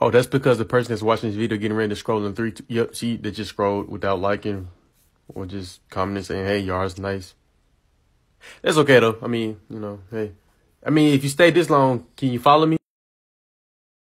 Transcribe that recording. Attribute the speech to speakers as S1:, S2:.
S1: Oh, that's because the person that's watching this video getting ready to scroll in three. Two, yep, see, they just scrolled without liking or just commenting saying, "Hey, yours nice." That's okay though. I mean, you know, hey, I mean, if you stay this long, can you follow me?